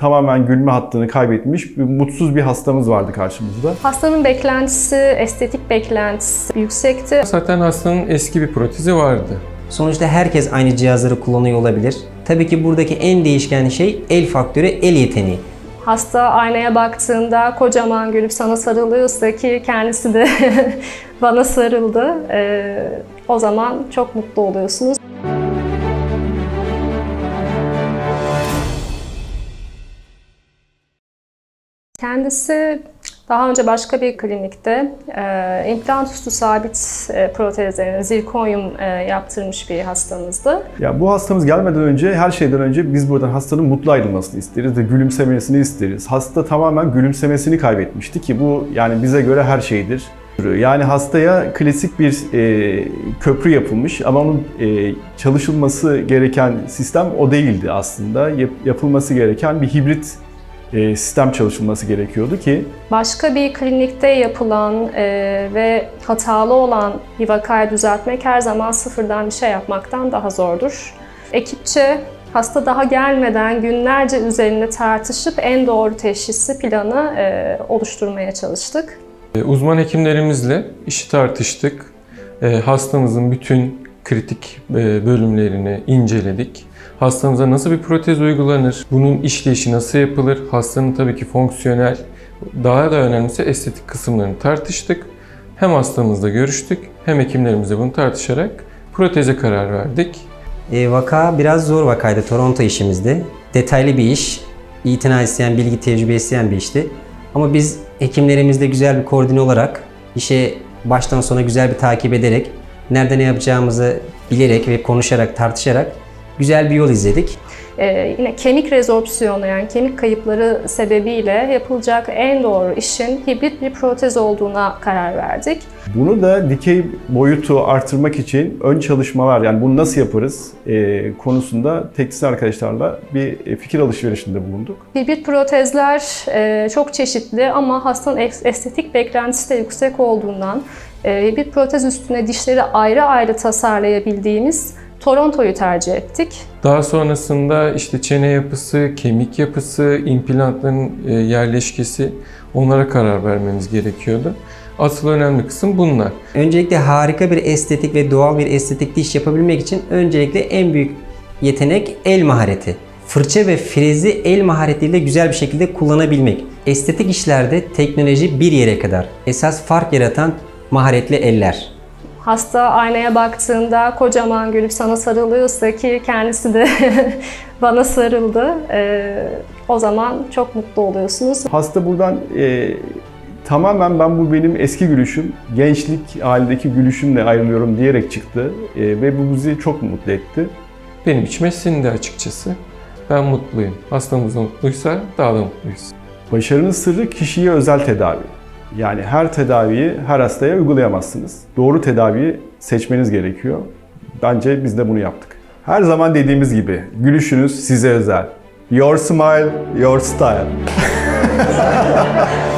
tamamen gülme hattını kaybetmiş bir mutsuz bir hastamız vardı karşımızda. Hastanın beklentisi, estetik beklentisi yüksekti. Zaten hastanın eski bir protezi vardı. Sonuçta herkes aynı cihazları kullanıyor olabilir. Tabii ki buradaki en değişken şey el faktörü, el yeteneği. Hasta aynaya baktığında kocaman gülüp sana sarılıyorsa ki kendisi de bana sarıldı. Ee, o zaman çok mutlu oluyorsunuz. Kendisi daha önce başka bir klinikte e, implant üstü sabit e, protezlerini, zirkonyum e, yaptırmış bir hastamızdı. Ya bu hastamız gelmeden önce her şeyden önce biz buradan hastanın mutlu ayrılmasını isteriz ve gülümsemesini isteriz. Hasta tamamen gülümsemesini kaybetmişti ki bu yani bize göre her şeydir. Yani hastaya klasik bir e, köprü yapılmış ama onun e, çalışılması gereken sistem o değildi aslında. Yap, yapılması gereken bir hibrit e, sistem çalışılması gerekiyordu ki Başka bir klinikte yapılan e, ve hatalı olan bir vakayı düzeltmek her zaman sıfırdan bir şey yapmaktan daha zordur. Ekipçe hasta daha gelmeden günlerce üzerinde tartışıp en doğru teşhisi planı e, oluşturmaya çalıştık. Uzman hekimlerimizle işi tartıştık. Hastamızın bütün kritik bölümlerini inceledik. Hastamıza nasıl bir protez uygulanır? Bunun işleyişi nasıl yapılır? Hastanın tabii ki fonksiyonel, daha da önemlisi estetik kısımlarını tartıştık. Hem hastamızla görüştük hem hekimlerimizle bunu tartışarak proteze karar verdik. E, vaka biraz zor vakaydı Toronto işimizde. Detaylı bir iş, itina isteyen, bilgi tecrübe isteyen bir işti. Ama biz hekimlerimizle güzel bir koordine olarak, işe baştan sona güzel bir takip ederek, nerede ne yapacağımızı bilerek ve konuşarak, tartışarak güzel bir yol izledik. Ee, yine kemik rezorpsiyonu yani kemik kayıpları sebebiyle yapılacak en doğru işin hibrit bir protez olduğuna karar verdik. Bunu da dikey boyutu artırmak için ön çalışmalar yani bunu nasıl yaparız e, konusunda teknisyen arkadaşlarla bir fikir alışverişinde bulunduk. Hibrit protezler e, çok çeşitli ama hastanın estetik beklentisi de yüksek olduğundan e, hibrit protez üstüne dişleri ayrı ayrı tasarlayabildiğimiz Toronto'yu tercih ettik. Daha sonrasında işte çene yapısı, kemik yapısı, implantların e, yerleşkesi onlara karar vermemiz gerekiyordu. Asıl önemli kısım bunlar. Öncelikle harika bir estetik ve doğal bir estetik diş yapabilmek için öncelikle en büyük yetenek el mahareti. Fırça ve frezi el maharetiyle güzel bir şekilde kullanabilmek. Estetik işlerde teknoloji bir yere kadar. Esas fark yaratan maharetli eller. Hasta aynaya baktığında kocaman gülüp sana sarılıyorsa ki kendisi de bana sarıldı. Ee, o zaman çok mutlu oluyorsunuz. Hasta buradan e, tamamen ben bu benim eski gülüşüm, gençlik halindeki gülüşümle ayrılıyorum diyerek çıktı e, ve bu bizi çok mutlu etti. Benim içime sindi açıkçası. Ben mutluyum. Hastamız mutluysa daha da mutluyuz. Başarının sırrı kişiye özel tedavi. Yani her tedaviyi her hastaya uygulayamazsınız. Doğru tedaviyi seçmeniz gerekiyor. Bence biz de bunu yaptık. Her zaman dediğimiz gibi gülüşünüz size özel. Your smile, your style.